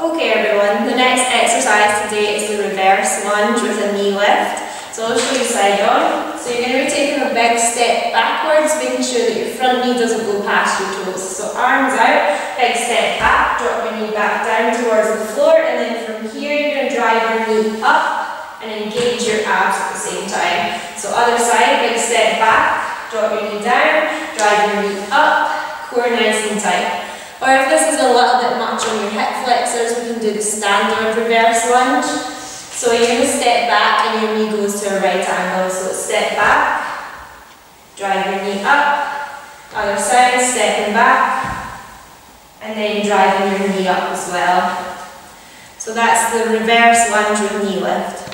Okay everyone, the next exercise today is the reverse lunge with a knee lift. So I'll show you side on. So you're going to be taking a big step backwards, making sure that your front knee doesn't go past your toes. So arms out, big step back, drop your knee back down towards the floor, and then from here you're going to drive your knee up and engage your abs at the same time. So other side, big step back, drop your knee down, drive your knee up, core nice and tight. Or if this is a little bit much on your hip flexors, we can do the standard reverse lunge. So you're going to step back and your knee goes to a right angle. So step back, drive your knee up, other side, stepping back, and then driving your knee up as well. So that's the reverse lunge with knee lift.